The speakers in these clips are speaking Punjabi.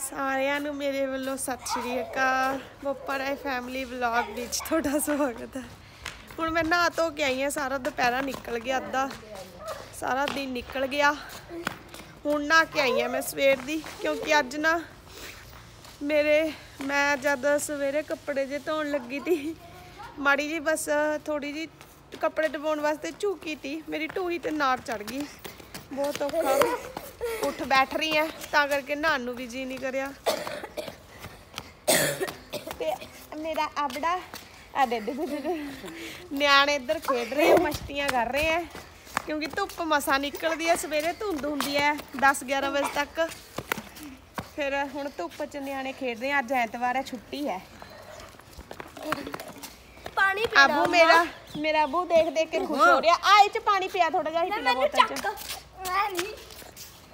ਸਾਰਿਆਂ ਨੂੰ ਮੇਰੇ ਵੱਲੋਂ ਸਤਿ ਸ਼੍ਰੀ ਅਕਾਲ। ਬੱਪਰ ਆਈ ਫੈਮਿਲੀ ਵਲੌਗ ਵਿੱਚ ਤੁਹਾਡਾ ਸਵਾਗਤ ਹੈ। ਹੁਣ ਮੈਂ ਨਹਾ ਧੋ ਕੇ ਆਈ ਹਾਂ, ਸਾਰਾ ਦੁਪਹਿਰਾ ਨਿਕਲ ਗਿਆ ਅੱਧਾ। ਸਾਰਾ ਦਿਨ ਨਿਕਲ ਗਿਆ। ਹੁਣ ਨਹਾ ਕੇ ਆਈ ਹਾਂ ਮੈਂ ਸਵੇਰ ਦੀ, ਕਿਉਂਕਿ ਅੱਜ ਨਾ ਮੇਰੇ, ਮੈਂ ਜਦ ਸਵੇਰੇ ਕੱਪੜੇ ਜੇ ਧੋਣ ਲੱਗੀ ਤੀ, ਮਾੜੀ ਜੀ ਬਸ ਥੋੜੀ ਜੀ ਕੱਪੜੇ ਧਵਾਉਣ ਵਾਸਤੇ ਝੂਕੀ ਤੀ, ਮੇਰੀ ਢੂਹੀ ਤੇ ਨਾੜ ਚੜ ਗਈ। ਬਹੁਤ ਔਖਾ। ਉੱਠ ਬੈਠ ਰਹੀ ਐ ਤਾਂ ਕਰਕੇ ਨਹਾਉਣ ਨੂੰ ਵੀ ਜੀ ਨਹੀਂ ਕਰਿਆ। ਤੇ ਮੇਰਾ ਆਬੜਾ ਆ ਦੇ ਦੇ। ਨਿਆਣੇ ਇੱਧਰ ਖੇਡ ਰਹੇ ਆ ਮਸਤੀਆਂ ਕਰ ਰਹੇ ਆ ਕਿਉਂਕਿ ਧੁੱਪ ਮਸਾ ਨਿਕਲਦੀ ਐ ਸਵੇਰੇ ਧੁੰਦ ਹੁੰਦੀ ਐ 10 11 ਵਜੇ ਤੱਕ। ਫਿਰ ਹੁਣ ਧੁੱਪ ਚ ਨਿਆਣੇ ਖੇਡਦੇ ਆ ਅੱਜ ਐਤਵਾਰ ਐ ਛੁੱਟੀ ਹੈ ਪਾਣੀ ਪੀ ਆਬੂ ਮੇਰਾ ਮੇਰਾ ਆਬੂ ਦੇਖ ਦੇਖ ਕੇ ਖੁਸ਼ ਹੋ ਰਿਹਾ। ਆ ਇਹ ਚ ਪਾਣੀ ਪਿਆ ਥੋੜਾ ਜਿਹਾ ਹੀ ਪੀ ਲਾ ਮੈਨੂੰ ਬੋਤਲ ਚ। ਮੈਂ ਨਹੀਂ।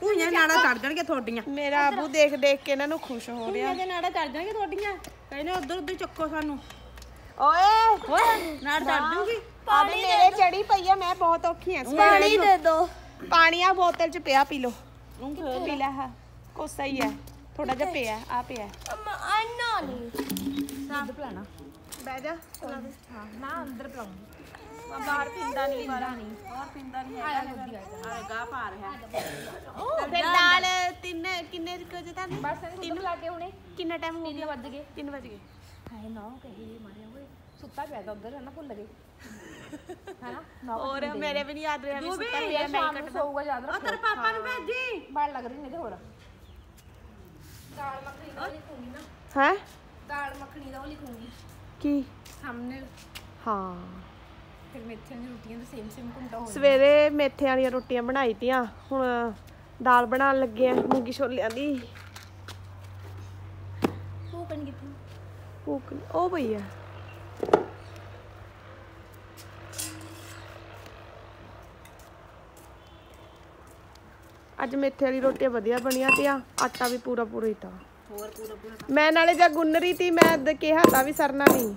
ਧੂਈਆਂ ਨਾੜਾ ਚੜ ਜਾਣਗੇ ਤੁਹਾਡੀਆਂ। ਮੇਰਾ ਆਬੂ ਦੇਖ ਦੇਖ ਕੇ ਇਹਨਾਂ ਨੂੰ ਖੁਸ਼ ਹੋ ਰਿਹਾ। ਦੇ ਨਾੜਾ ਚੜ ਜਾਣਗੇ ਤੁਹਾਡੀਆਂ। ਕਹਿੰਦੇ ਉਧਰ ਉਧਰ ਚੱਕੋ ਸਾਨੂੰ। ਓਏ! ਓਏ ਨਾੜ ਚੜ ਜੂਗੀ? ਆਦੇ ਮੇਰੇ ਚੜੀ ਪਈ ਆ ਮੈਂ ਬਹੁਤ ਔਖੀ ਆ ਪਾਣੀ ਦੇ ਦੋ। ਪਾਣੀ ਆ ਬੋਤਲ ਚ ਪਿਆ ਪੀ ਲੋ ਪੀ ਲੈ ਹਾਂ ਕੋਸਾ ਹੀ ਹੈ ਥੋੜਾ ਜਿਹਾ ਪਿਆ ਆ ਪਿਆ। ਅੰਨਾ ਨਹੀਂ। ਸਾਦ ਪਲਾਣਾ ਬਹਿ ਜਾ। ਨਾ ਅੰਦਰ ਪਲਾਉਂਗੀ। ਬਾਹਰ ਪਿੰਦਾ ਨਹੀਂ ਪਿੰਦਾ ਨਹੀਂ। ਹੋਰ ਪਿੰਦਾ ਨਹੀਂ ਹੈਗਾ। ਆਏ ਗਾ ਪਾ ਰਿਹਾ ਫਿਰ ਦਾਲ ਤਿੰਨ ਕਿੰਨੇ ਕੁ ਵਜੇ ਤੱਕ ਬਸ ਤਿੰਨ? ਲਾ ਕੇ ਹੁਣੇ। ਕਿੰਨਾ ਟਾਈਮ ਹੋ 3 ਗਿਆ? ਵੱਜ ਗਏ। 3 ਵਜ ਗਏ। ਹਾਏ ਨਾ ਕਹੀ ਮਾਰਿਆ ਹੋਏ। ਸੁੱਤਾ ਪਿਆ ਤਾਂ ਉਧਰ ਨਾ ਭੁੱਲ ਗਏ। ਔਰ ਮੇਰੇ ਵੀ ਨਹੀਂ ਯਾਦ ਰਿਹਾ ਵੀ ਸੁੱਤਾ ਪਿਆ ਮੈਂ ਨੂੰ ਸੌਊਗਾ ਯਾਦ ਰੱਖ। ਤੇਰੇ ਪਾਪਾ ਨੂੰ ਭੇਜੀ ਬਾਲ ਲੱਗ ਰਹੀ ਨੇ ਤੇ ਹੋਰ। ਦਾਲ ਮੱਖਣੀ ਦਾ ਲਿਖੂੰਗੀ ਨਾ। ਹੈ? ਦਾਲ ਮੱਖਣੀ ਦਾ ਉਹ ਲਿਖੂੰਗੀ। ਕੀ? ਸਾਹਮਣੇ ਹਾਂ। ਫਿਰ ਮੇਥਿਆਂ ਦੀ ਰੋਟੀਆਂ ਦਾ ਸੇਮ ਸੇਮ ਘੁੰਟਾ ਹੋ ਸਵੇਰੇ ਮੇਥੇ ਵਾਲੀਆਂ ਰੋਟੀਆਂ ਬਣਾਈ ਤੀਆਂ। ਹੁਣ ਦਾਲ ਬਣਾਉਣ ਲੱਗੇ ਆ ਮੂੰਗੀ ਛੋਲਿਆਂ ਦੀ। ਭੂਕਣ ਕਿੱਥੇ? ਭੁੱਖ ਉਹ ਪਈ ਆ। ਅੱਜ ਮੇਥੇ ਵਾਲੀ ਰੋਟੀਆਂ ਵਧੀਆ ਬਣੀਆਂ ਤੇ ਆ ਆਟਾ ਵੀ ਪੂਰਾ ਪੂਰਾ ਹੀ ਤਾ। ਹੋਰ ਪੂਰਾ ਪੂਰਾ ਮੈਂ ਨਾਲੇ ਜਾਂ ਗੁੰਨ ਰਹੀ ਤੀ ਮੈਂ ਕਿਹਾ ਤਾਂ ਵੀ ਸਰਨਾ ਨਹੀਂ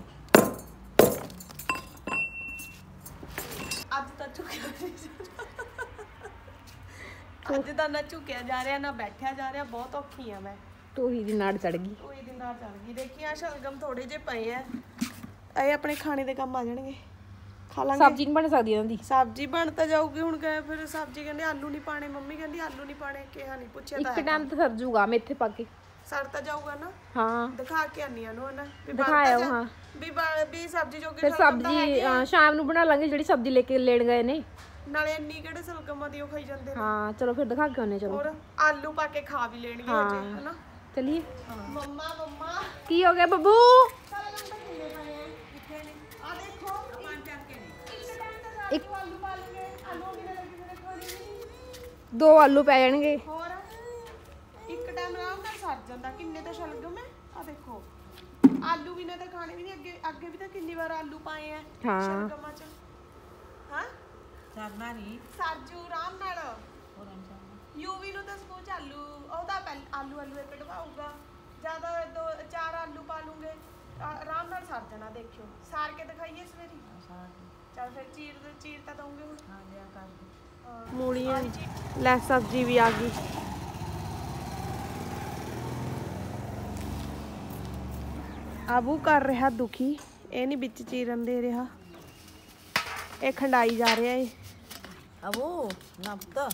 ਤਾਂ ਨਾ ਝੁਕਿਆ ਜਾ ਰਿਹਾ ਨਾ ਬੈਠਿਆ ਜਾ ਰਿਹਾ ਬਹੁਤ ਔਖੀ ਆ ਮੈਂ। ਟੋਹੀ ਦੀ ਨਾੜ ਚੜ ਗਈ। ਕੋਈ ਦਿਨ ਨਾਲ ਚੱਲ ਗਈ। ਦੇਖੀ ਆ ਸ਼ਲਗਮ ਥੋੜੇ ਜਿਹੇ ਪਏ ਆ। ਇਹ ਆਪਣੇ ਖਾਣੇ ਦੇ ਕੰਮ ਆ ਜਾਣਗੇ। ਖਾ ਲਾਂਗੇ। ਸਬਜ਼ੀ ਨਹੀਂ ਬਣ ਸਕਦੀ ਇਹਨਾਂ ਦੀ। ਸਬਜ਼ੀ ਬਣ ਤਾਂ ਜਾਊਗੀ ਹੁਣ ਕਹੇ ਫਿਰ ਸਬਜ਼ੀ ਕਹਿੰਦੇ ਆਲੂ ਨਹੀਂ ਪਾਣੇ ਮੰਮੀ ਕਹਿੰਦੀ ਆਲੂ ਨਹੀਂ ਪਾਣੇ ਕਿਹਾ ਨਹੀਂ ਪੁੱਛਿਆ ਤਾਂ ਇੱਕ ਟਾਈਮ ਤਾਂ ਸਰ ਜੂਗਾ ਮੇਥੇ ਪਾ ਕੇ। ਸੜ ਤਾਂ ਜਾਊਗਾ ਨਾ। ਹਾਂ। ਦਿਖਾ ਕੇ ਆਨੀ ਆ ਨੂੰ ਨਾ ਵੀ ਬਣ ਦਿਖਾਇਆ ਤਾਂ ਜਾ- ਹਾਂ। ਵੀ ਵੀ ਸਬਜ਼ੀ ਜੋਗੀ ਫਿਰ ਸਬਜ਼ੀ ਸ਼ਾਮ ਨੂੰ ਬਣਾ ਲਾਂਗੇ ਜਿਹੜੀ ਸਬਜ਼ੀ ਲੈ ਕੇ ਲੈਣ ਗਏ ਨੇ। ਨਾਲੇ ਇੰਨੀ ਕਿਹੜੇ ਸਲਗਮਾਂ ਦੀ ਉਹ ਖਾਈ ਜਾਂਦੇ ਨੇ। ਹਾਂ ਚਲੋ ਫਿਰ ਦਿਖਾ ਕੇ ਆਉਨੇ ਚਲੋ। ਹੋਰ ਆਲੂ ਪਾ ਕੇ ਖਾ ਵੀ ਲੈਣਗੇ ਹਾਂ। ਅਜੇ ਹਨਾ? ਚਲਿਏ। ਮੰਮਾ ਮੰਮਾ। ਕੀ ਹੋ ਗਿਆ ਬੱਬੂ? ਸ਼ਲਗਮ ਤਾਂ ਕਿੰਨੇ ਪਏ ਆ। ਕਿੱਥੇ ਨੇ? ਆ ਦੇਖੋ। ਪੰਜ ਚਾਰ ਕੇ ਨੇ। ਇੱਕ ਟਾਈਮ ਤਾਂ ਇੱਕ- ਆਲੂ ਪਾ ਲੂਗੇ ਆਲੂ ਕਿੰਨੇ ਲੱਗੇ ਮੇਰੇ ਕੋਲ ਦੋ ਆਲੂ ਪੈ ਜਾਣਗੇ। ਹੋਰ? ਇੱਕ ਟਾਈਮ ਆਰਾਮ ਨਾਲ ਸਰ ਜਾਂਦਾ। ਕਿੰਨੇ ਤਾਂ ਸ਼ਲਗਮ ਹੈ ਆ ਦੇਖੋ। ਆਲੂ ਵੀ ਨਾ ਤਾਂ ਖਾਣੇ ਵੀ ਨਹੀਂ। ਅੱਗੇ ਅੱਗੇ ਵੀ ਤਾਂ ਕਿੰਨੀ ਵਾਰ ਆਲੂ ਪਾਏ ਆ ਹਾਂ। ਸ਼ਲਗਮਾਂ ਚ। ਹਾਂ? ਸਰਨਾ ਨਹੀਂ। ਸਰਜੂ ਆਰਾਮ ਨਾਲ ਯੂਵੀ ਨੂੰ ਤਾਂ ਸਕੂਲ ਚ ਆਲੂ ਉਹਦਾ ਪਹਿਲ ਆਲੂ ਆਲੂ ਕਢਵਾਊਗਾ ਜ਼ਿਆਦਾ ਦੋ ਚਾਰ ਆਲੂ ਪਾ ਲੂੰਗੇ। ਆਰਾਮ ਨਾਲ ਸਰ ਜਾਣਾ ਦੇਖਿਓ। ਸਾਰ ਕੇ ਦਿਖਾਈਏ ਸਵੇਰੀ ਚੱਲ ਫਿਰ ਚੀਰ ਚੀਰ ਤਾਂ ਦਊਂਗੇ ਹੁਣ। ਮੂਲੀਆਂ ਲੈ ਸਬਜ਼ੀ ਵੀ ਆ ਗਈ। ਆਬੂ ਕਰ ਰਿਹਾ ਦੁਖੀ। ਇਹ ਨਹੀਂ ਵਿੱਚ ਚੀਰਨ ਦੇ ਰਿਹਾ। ਇਹ ਖੰਡਾਈ ਜਾ ਰਿਹਾ ਏ। ਅਬੂ ਨਪਤਾ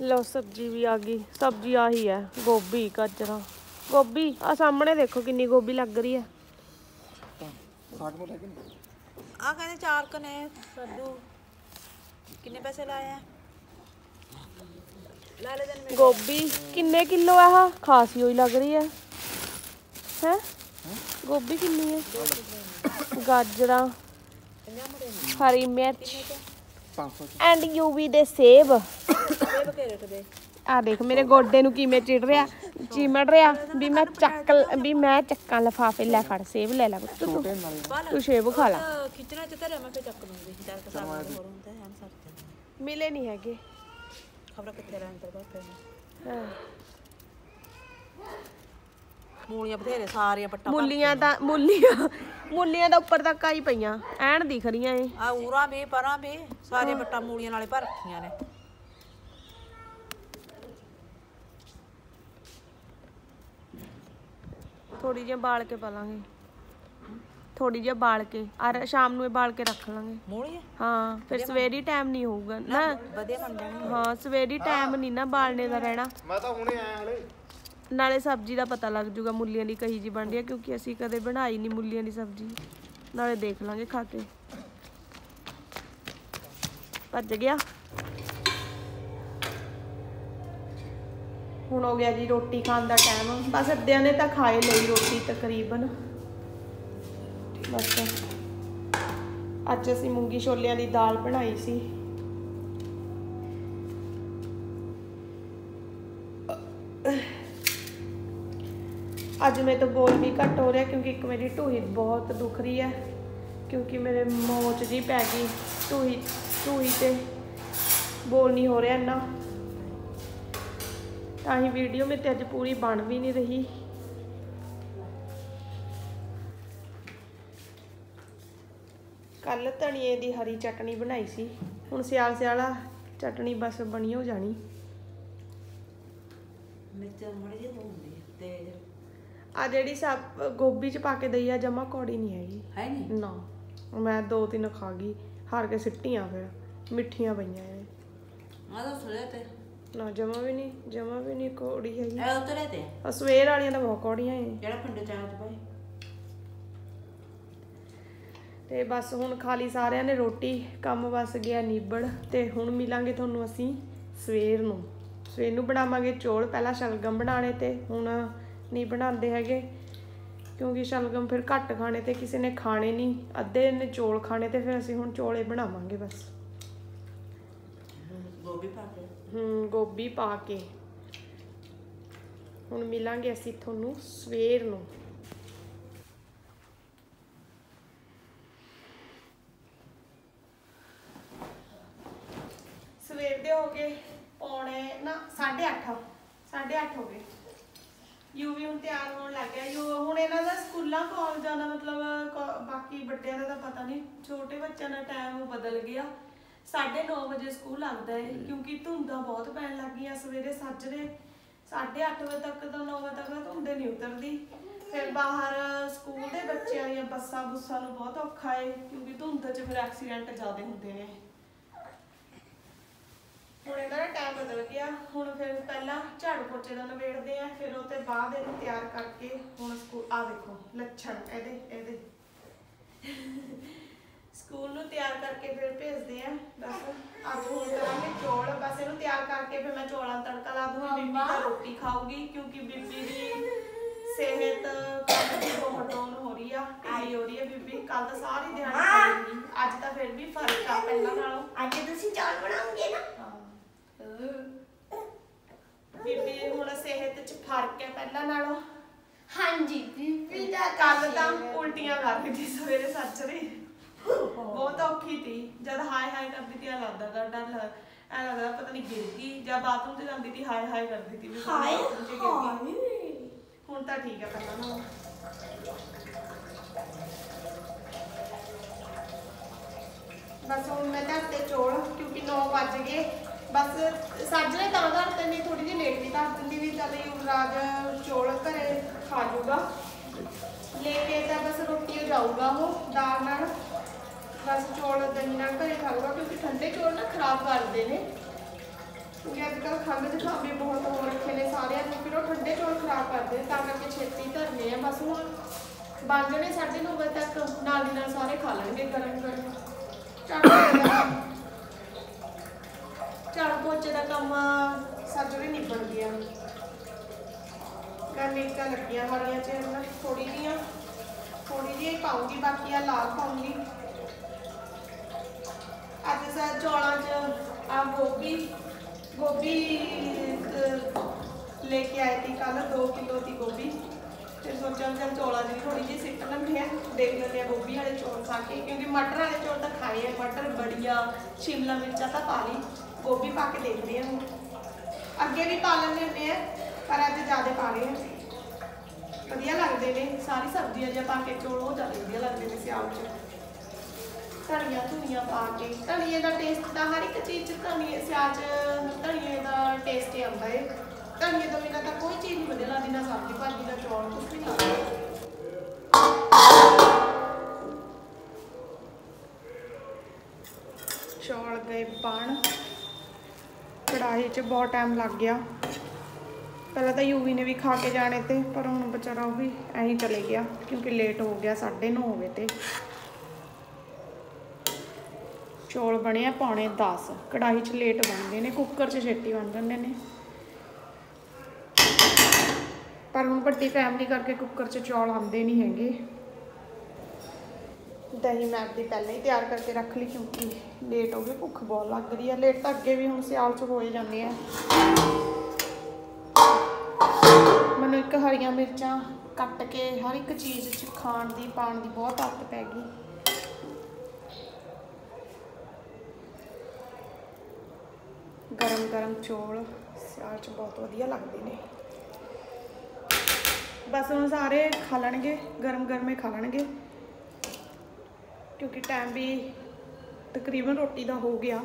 ਲੋ ਸਬਜ਼ੀ ਵੀ ਆ ਗਈ। ਸਬਜ਼ੀ ਆਹੀ ਹੈ ਗੋਭੀ ਗਾਜਰਾਂ। ਗੋਭੀ ਆ ਸਾਹਮਣੇ ਦੇਖੋ ਕਿੰਨੀ ਗੋਭੀ ਲੱਗ ਰਹੀ ਹੈ। ਆ ਕਹਿੰਦੇ ਚਾਰ ਕਨੇ ਸੱਦੂ ਕਿੰਨੇ ਪੈਸੇ ਲਾਏ ਆ? ਲੈ ਲੈ ਜਨ ਗੋਭੀ ਕਿੰਨੇ ਕਿਲੋ ਆ ਆਹ? ਖਾਸੀ ਹੋਈ ਲੱਗ ਰਹੀ ਹੈ। ਹੈ? ਗੋਭੀ ਕਿੰਨੀ ਹੈ? ਗਾਜਰਾਂ ਹਰੀ ਮਿਰਚ ਐਂਡ ਯੂਵੀ ਦੇ ਸੇਬ। ਦੇ ਆ ਦੇਖ ਮੇਰੇ ਗੋਡੇ ਨੂੰ ਕਿਵੇਂ ਚਿੜ ਰਿਹਾ ਚਿਮੜ ਰਿਹਾ ਵੀ ਮੈਂ ਚੱਕ ਵੀ ਮੈਂ ਚੱਕਾਂ ਲਫਾਫੇ ਲੈ ਫੜ ਸੇਬ ਲੈ ਲੈ ਪੁੱਤ ਤੂੰ। ਤੂੰ ਸੇਬ ਖਾ ਲਾ। ਖਿੱਚਣਾ ਚ ਧਰਿਆ ਮੈਂ ਫੇ ਚੱਕ ਲੂੰਗੀ ਚਾਰ ਕਾ ਸਾਲ ਹੋਰ ਹੁੰਦਾ ਹੈ ਸਰ ਮਿਲੇ ਨਹੀਂ ਹੈਗੇ। ਖਬਰ ਕਿੱਥੇ ਰਹਿਣ ਤੇ ਬਾਅਦ ਹਾਂ। ਮੂਲੀਆਂ ਬਥੇਰੇ ਸਾਰੀਆਂ ਪੱਟਾਂ ਮੂਲੀਆਂ ਤਾਂ ਮੂਲੀਆਂ ਮੂਲੀਆਂ ਦਾ ਉੱਪਰ ਤੱਕ ਆਈ ਪਈਆਂ ਐਨ ਦਿਖ ਰਹੀਆਂ ਏ। ਆ ਉਰਾਂ ਵੀ ਪਰਾਂ ਵੀ ਸਾਰੇ ਪੱਟਾਂ ਮੂਲੀਆਂ ਨਾਲੇ ਭਰ ਰੱਖੀਆਂ ਨੇ। ਥੋੜੀ ਜਿਹੀ ਬਾਲ ਕੇ ਪਾ ਲਾਂਗੇ। ਥੋੜੀ ਜਿਹਾ ਬਾਲ ਕੇ ਔਰ ਸ਼ਾਮ ਨੂੰ ਇਹ ਬਾਲ ਕੇ ਰੱਖ ਲਾਂਗੇ। ਮੂਲੀਆਂ? ਹਾਂ ਫਿਰ ਸਵੇਰੀ ਟਾਈਮ ਨਹੀਂ ਹੋਊਗਾ। ਨਾ ਵਧੀਆ ਬਣ ਜਾਣੀ ਹਾਂ ਸਵੇਰੀ ਟਾਈਮ ਨਹੀਂ ਨਾ ਬਾਲਣੇ ਦਾ ਰਹਿਣਾ। ਮੈਂ ਤਾਂ ਹੁਣੇ ਆਇਆ ਹਲੇ। ਨਾਲੇ ਸਬਜ਼ੀ ਦਾ ਪਤਾ ਲੱਗ ਜੂਗਾ ਮੁੱਲੀਆਂ ਦੀ ਕਹੀ ਜੀ ਬਣਦੀ ਆ, ਕਿਉਂਕਿ ਅਸੀਂ ਕਦੇ ਬਣਾਈ ਨਹੀਂ ਮੁੱਲੀਆਂ ਦੀ ਸਬਜ਼ੀ। ਨਾਲੇ ਦੇਖ ਲਾਂਗੇ ਖਾ ਕੇ। ਭੱਜ ਗਿਆ। ਹੁਣ ਹੋ ਗਿਆ ਜੀ ਰੋਟੀ ਖਾਣ ਦਾ ਟਾਈਮ। ਬਸ ਅੱਧਿਆਂ ਨੇ ਤਾਂ ਖਾਏ ਲਈ ਰੋਟੀ ਤਕਰੀਬਨ। ਬਸ। ਅੱਜ ਅਸੀਂ ਮੂੰਗੀ ਛੋਲਿਆਂ ਦੀ ਦਾਲ ਬਣਾਈ ਸੀ। ਅੱਜ ਮੇਰੇ ਤੋਂ ਬੋਲ ਵੀ ਘੱਟ ਹੋ ਰਿਹਾ ਕਿਉਂਕਿ ਇੱਕ ਮੇਰੀ ਢੂਹੀ ਬਹੁਤ ਦੁਖ ਰਹੀ ਹੈ, ਕਿਉਂਕਿ ਮੇਰੇ ਮੋਚ ਜੀ ਪੈ ਗਈ, ਢੂਹੀ ਢੂਹੀ ਤੇ ਬੋਲ ਨਹੀਂ ਹੋ ਰਿਹਾ ਇੰਨਾ। ਤਾਂ ਹੀ ਵੀਡੀਓ ਮੇ ਤੇ ਅੱਜ ਪੂਰੀ ਬਣ ਵੀ ਨਹੀਂ ਰਹੀ। ਕੱਲ ਧਨੀਏ ਦੀ ਹਰੀ ਚਟਣੀ ਬਣਾਈ ਸੀ, ਹੁਣ ਸਿਆਲ ਸਿਆਲਾ ਚਟਣੀ ਬਸ ਬਣੀ ਹੋ ਜਾਣੀ। ਮਿਰਚ ਮੜੀ ਜਿਹੀ ਹੁੰਦੀ ਹੈ ਆ ਜਿਹੜੀ ਸਭ ਗੋਭੀ ਚ ਪਾ ਕੇ ਦਈ ਆ ਜਮਾ ਕੌੜੀ ਨਹੀਂ ਹੈਗੀ। ਹੈ ਨਹੀਂ? ਨਾ। ਮੈਂ ਦੋ ਤਿੰਨ ਖਾ ਗਈ ਹਾਰ ਕੇ ਸਿੱਟੀਆਂ ਫਿਰ ਮਿੱਠੀਆਂ ਪਈਆਂ ਇਹ। ਆ ਤਾਂ ਸੁਲੇ ਤੇ। ਨਾ ਜਮਾ ਵੀ ਨਹੀਂ ਜਮਾ ਵੀ ਨਹੀਂ ਕੌੜੀ ਹੈਗੀ। ਇਹ ਉਤਰੇ ਤੇ। ਆ ਸਵੇਰ ਵਾਲੀਆਂ ਤਾਂ ਬਹੁਤ ਕੌੜੀਆਂ ਏ। ਜਿਹੜਾ ਪਿੰਡ ਚਾਹ ਚ ਪਾਈ ਤੇ ਬਸ ਹੁਣ ਖਾ ਲਈ ਸਾਰਿਆਂ ਨੇ ਰੋਟੀ ਕੰਮ ਵਸ ਗਿਆ ਨਿਬੜ ਤੇ ਹੁਣ ਮਿਲਾਂਗੇ ਤੁਹਾਨੂੰ ਅਸੀਂ ਸਵੇਰ ਨੂੰ। ਸਵੇਰ ਨੂੰ ਬਣਾਵਾਂਗੇ ਚੌਲ ਪਹਿਲਾਂ ਸ਼ਲਗਮ ਬਣਾਣੇ ਤੇ ਹੁਣ ਨਹੀਂ ਬਣਾਉਂਦੇ ਹੈਗੇ। ਕਿਉਂਕਿ ਸ਼ਲਗਮ ਫਿਰ ਘੱਟ ਖਾਣੇ ਤੇ ਕਿਸੇ ਨੇ ਖਾਣੇ ਨਹੀਂ। ਅੱਧੇ ਨੇ ਚੌਲ ਖਾਣੇ ਤੇ ਫਿਰ ਅਸੀਂ ਹੁਣ ਚੌਲੇ ਬਣਾਵਾਂਗੇ ਬਸ। ਗੋਭੀ ਪਾ ਕੇ? ਹੂੰ ਗੋਭੀ ਪਾ ਕੇ। ਹੁਣ ਮਿਲਾਂਗੇ ਅਸੀਂ ਤੁਹਾਨੂੰ ਸਵੇਰ ਨੂੰ। ਸਵੇਰ ਦੇ ਹੋ ਗਏ ਪੌਣੇ ਨਾ 8:30 8:30 ਹੋ ਗਏ। ਯੂ ਵੀ ਹੁਣ ਤਿਆਰ ਹੋਣ ਲੱਗ ਗਿਆ। ਯੂ ਹੁਣ ਇਹਨਾਂ ਦਾ ਸਕੂਲਾਂ ਕਾਲਜਾਂ ਦਾ ਮਤਲਬ ਕਾ- ਬਾਕੀ ਵੱਡਿਆਂ ਦਾ ਤਾਂ ਪਤਾ ਨਹੀਂ ਛੋਟੇ ਬੱਚਿਆਂ ਦਾ ਟਾਈਮ ਬਦਲ ਗਿਆ। 9:30 ਵਜੇ ਸਕੂਲ ਲੱਗਦਾ ਹੈ ਕਿਉਂਕਿ ਧੁੰਦਾਂ ਬਹੁਤ ਪੈਣ ਲੱਗ ਗਈਆਂ ਸਵੇਰੇ ਸੱਜਰੇ 8:30 ਵਜੇ ਤੱਕ ਤਾਂ 9 ਵਜੇ ਤੱਕ ਧੁੰਦ ਨਹੀਂ ਉਤਰਦੀ। ਫਿਰ ਬਾਹਰ ਸਕੂਲ ਦੇ ਬੱਚਿਆਂ ਦੀਆਂ ਬੱਸਾਂ ਬੁੱਸਾਂ ਨੂੰ ਬਹੁਤ ਔਖਾ ਹੈ ਕਿਉਂਕਿ ਧੁੰਦ 'ਚ ਫਿਰ ਐਕਸੀਡੈਂਟ ਜ਼ਿਆਦਾ ਹੁੰਦੇ ਨੇ ਹੁਣ ਇਹਨਾਂ ਦਾ ਟਾਈਮ ਬਦਲ ਗਿਆ ਹੁਣ ਫਿਰ ਪਹਿਲਾਂ ਝਾੜੂ ਪੋਚੇ ਦਾ ਨਵੇੜਦੇ ਆ ਫਿਰ ਉਹ ਤੇ ਬਾਅਦ ਇਹਨੂੰ ਤਿਆਰ ਕਰਕੇ ਹੁਣ ਸਕੂਲ ਆ ਦੇਖੋ ਲੱਛਣ ਇਹਦੇ ਇਹਦੇ। ਸਕੂਲ ਨੂੰ ਤਿਆਰ ਕਰਕੇ ਫਿਰ ਭੇਜਦੇ ਆ ਬਸ। ਅੱਜ ਹੁਣ ਕਰਾਂਗੇ ਚੌਲ ਬਸ ਇਹਨੂੰ ਤਿਆਰ ਕਰਕੇ ਫਿਰ ਮੈਂ ਚੌਲਾਂ ਦਾ ਤੜਕਾ ਲਾ ਦੂੰਗੀ ਬੀਬੀ ਤਾਂ ਰੋਟੀ ਖਾਊਗੀ ਕਿਉਂਕਿ ਬੀਬੀ ਦੀ ਸਿਹਤ ਕੱਲ੍ਹ ਦੀ ਬਹੁਤ ਡਾਊਨ ਹੋ ਰਹੀ ਆ ਢਿੱਲੀ ਹੋ ਰਹੀ ਹੈ ਬੀਬੀ। ਕੱਲ ਤਾਂ ਸਾਰੀ ਦਿਹਾੜੀ ਅੱਜ ਤਾਂ ਫਿਰ ਵੀ ਫ਼ਰਕ ਆ ਪਹਿਲਾਂ ਨਾਲੋਂ। ਅੱਜ ਤੁਸੀਂ ਚੌਲ ਬਣਾਉਂਗੇ ਨਾ? ਬੀਬੀ ਹੁਣ ਸਿਹਤ 'ਚ ਫ਼ਰਕ ਹੈ ਪਹਿਲਾਂ ਨਾਲੋਂ? ਹਾਂਜੀ ਬੀਬੀ ਦਾ ਕੱਲ ਤਾਂ ਉਲਟੀਆਂ ਕਰਦੀ ਸੀ ਸਵੇਰੇ ਸੱਚਰੇ। ਬਹੁਤ ਔਖੀ ਸੀ ਜਦ ਹਾਏ ਹਾਏ ਕਰਦੀ ਸੀ ਲੱਗਦਾ ਤਾਂ ਡਰ ਲੱਗ ਐਂ ਲੱਗਦਾ ਪਤਾ ਨਹੀਂ ਗਿਰ ਗਈ ਜਾਂ ਬਾਥਰੂਮ 'ਚ ਜਾਂਦੀ ਸੀ ਹਾਏ ਹਾਏ ਕਰਦੀ ਸੀ ਵੀ ਹਾਏ ਗਈ। ਹਾਏ। ਹੁਣ ਤਾਂ ਠੀਕ ਹੈ ਪਹਿਲਾਂ ਨਾਲੋਂ। ਬਸ ਹੁਣ ਮੈਂ ਧਰਤੇ ਚੋਲ ਕਿਉਂਕਿ 9 ਵੱਜ ਗਏ। ਬਸ ਸਾਜਰੇ ਤਾਂ ਧਰ ਨਹੀਂ ਥੋੜੀ ਜਿਹੀ ਲੇਟ ਵੀ ਧਰ ਦਿੰਦੀ ਵੀ ਚੱਲ ਯੁਵਰਾਜ ਚੋਲ ਘਰੇ ਖਾ ਜੂਗਾ ਲੈ ਕੇ ਤਾਂ ਬਸ ਰੋਟੀ ਹੋ ਜਾਊਗਾ ਉਹ ਦਾਲ ਨਾਲ। ਬਸ ਚੋਲ ਦਹੀਂ ਨਾਲ ਘਰੇ ਖਾ ਲਊਗਾ ਕਿਉਂਕਿ ਠੰਡੇ ਚੋਲ ਨਾ ਖਰਾਬ ਕਰਦੇ ਨੇ। ਕਿਉਂਕਿ ਅੱਜ ਕੱਲ੍ਹ ਖੰਘ ਜ਼ੁਕਾਮ ਵੀ ਬਹੁਤ ਹੋ ਰੱਖੇ ਨੇ ਸਾਰਿਆਂ ਨੂੰ, ਫਿਰ ਉਹ ਠੰਡੇ ਚੌਲ ਖਰਾਬ ਕਰਦੇ ਨੇ, ਤਾਂ ਕਰਕੇ ਛੇਤੀ ਧਰਨੇ ਆ। ਬਸ ਹੁਣ ਬਣ ਜਾਣੇ 9:30 ਵਜੇ ਤੱਕ, ਨਾਲ ਦੀ ਨਾਲ ਸਾਰੇ ਖਾ ਲੈਣਗੇ ਗਰਮ ਗਰਮ ਝਾੜੂ ਪੋਚੇ ਦਾ ਕੰਮ ਸਾਜਰੇ ਨਿਬੜ ਗਿਆ। ਕਰ ਲੱਗੀਆਂ ਹਰੀਆਂ ਚ ਨਾ ਥੋੜੀ ਜੀਆਂ ਥੋੜੀ ਜਿਹੀ ਪਾਉਂਗੀ, ਬਾਕੀ ਆ ਲਾਲ ਪਾਉਂਗੀ। ਅੱਜ ਸਾ ਚੌਲਾਂ 'ਚ ਆ ਗੋਭੀ ਗੋਭੀ ਲੈ ਕੇ ਆਏ ਤੀ ਕੱਲ 2 ਕਿਲੋ ਦੀ ਗੋਭੀ। ਤੇ ਸੋਚਿਆ ਕਿ ਚੌਲਾਂ ਦੀ ਥੋੜੀ ਜਿਹੀ ਸਿੱਟ ਲੈਂਦੇ ਆ ਦੇਖ ਲੈਂਦੇ ਆ ਗੋਭੀ ਵਾਲੇ ਚੌਲ ਖਾ ਕੇ, ਕਿਉਂਕਿ ਮਟਰ ਵਾਲੇ ਚੌਲ ਤਾਂ ਖਾਏ ਆ। ਮਟਰ, ਬੜੀਆ, ਸ਼ਿਮਲਾ ਮਿਰਚਾਂ ਤਾਂ ਪਾ ਲਈ। ਗੋਭੀ ਪਾ ਕੇ ਦੇਖਦੇ ਆ ਅੱਗੇ ਵੀ ਪਾ ਲੈਂਦੇ ਹੁੰਦੇ ਆ, ਪਰ ਅੱਜ ਜ਼ਿਆਦਾ ਪਾ ਰਹੇ ਆ ਵਧੀਆ ਲੱਗਦੇ ਨੇ, ਸਾਰੀ ਸਬਜ਼ੀਆਂ ਜਿਹਾ ਪਾ ਕੇ ਚੌਲ ਉਹ ਜ਼ਿਆਦਾ ਵਧੀਆ ਲੱਗਦੇ ਨੇ ਸਿਆਲ 'ਚ। ਧਨੀਆ ਧੁਨੀਆ ਪਾ ਕੇ, ਧਨੀਏ ਦਾ ਟੇਸਟ ਤਾਂ ਹਰ ਇੱਕ ਚੀਜ਼ 'ਚ ਧਨੀਏ, ਸਿਆਲ 'ਚ ਧਨੀਏ ਦਾ ਟੇਸਟ ਹੀ ਆਉਂਦਾ ਏ। ਧਨੀਏ ਤੋਂ ਬਿਨਾਂ ਤਾਂ ਕੋਈ ਚੀਜ਼ ਨਹੀਂ ਵਧੀਆ ਲੱਗਦੀ, ਨਾ ਸਬਜ਼ੀ ਭਾਜੀ ਦਾ ਚੌਲ ਕੁਝ ਵੀ ਨਹੀਂ ਚੌਲ ਗਏ ਬਣ। ਕੜਾਹੀ 'ਚ ਬਹੁਤ ਟਾਈਮ ਲੱਗ ਗਿਆ। ਪਹਿਲਾਂ ਤਾਂ ਯੂਵੀ ਨੇ ਵੀ ਖਾ ਕੇ ਜਾਣੇ ਤੇ, ਪਰ ਹੁਣ ਵਿਚਾਰਾ ਉਹ ਵੀ ਐਂ ਹੀ ਚਲੇ ਗਿਆ, ਕਿਉਂਕਿ ਲੇਟ ਹੋ ਗਿਆ 9:30 ਹੋ ਗਏ ਤੇ। ਚੌਲ ਬਣੇ ਆ ਪੌਣੇ 10 ਕੜਾਹੀ 'ਚ ਲੇਟ ਬਣਦੇ ਨੇ ਕੁੱਕਰ 'ਚ ਛੇਤੀ ਬਣ ਜਾਂਦੇ ਨੇ। ਪਰ ਹੁਣ ਵੱਡੀ ਫੈਮਿਲੀ ਕਰਕੇ ਕੁੱਕਰ 'ਚ ਚੌਲ ਆਉਂਦੇ ਨਹੀਂ ਹੈਗੇ। ਦਹੀਂ ਮੈਂ ਆਪਦੀ ਪਹਿਲਾਂ ਹੀ ਤਿਆਰ ਕਰਕੇ ਰੱਖ ਲਈ ਕਿਉਂਕਿ ਲੇਟ ਹੋ ਗਈ, ਭੁੱਖ ਬਹੁਤ ਲੱਗ ਰਹੀ ਹੈ ਲੇਟ ਤਾਂ ਅੱਗੇ ਵੀ ਹੁਣ ਸਿਆਲ 'ਚ ਹੋ ਹੀ ਜਾਂਦੇ ਆ। ਮੈਨੂੰ ਇੱਕ ਹਰੀਆਂ ਮਿਰਚਾਂ ਕੱਟ ਕੇ ਹਰ ਇੱਕ ਚੀਜ਼ 'ਚ ਖਾਣ ਦੀ, ਪਾਣ ਦੀ ਬਹੁਤ ਆਦਤ ਪੈ ਗਈ। ਗਰਮ ਗਰਮ ਚੌਲ ਸਿਆਲ 'ਚ ਬਹੁਤ ਵਧੀਆ ਲੱਗਦੇ ਨੇ। ਬਸ ਹੁਣ ਸਾਰੇ ਖਾ ਲੈਣਗੇ, ਗਰਮ ਗਰਮੇ ਖਾ ਲੈਣਗੇ। ਕਿਉਂਕਿ ਟਾਈਮ ਵੀ ਤਕਰੀਬਨ ਰੋਟੀ ਦਾ ਹੋ ਗਿਆ।